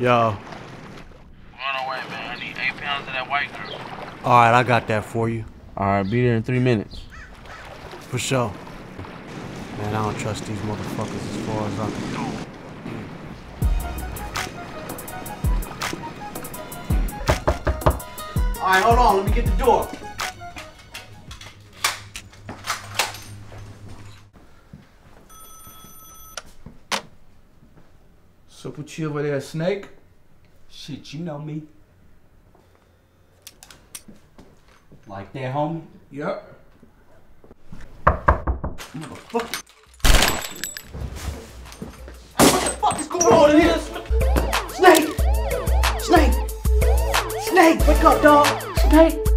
Yo. Run away, man. I need eight pounds of that white girl. Alright, I got that for you. Alright, be there in three minutes. For sure. Man, I don't trust these motherfuckers as far as I can throw 'em. Alright, hold on. Let me get the door. So put you over there, Snake? Shit, you know me. Like that, homie? Yep. Motherfucker. What the fuck is going on in here? Snake! Snake! Snake! Wake up, dog! Snake!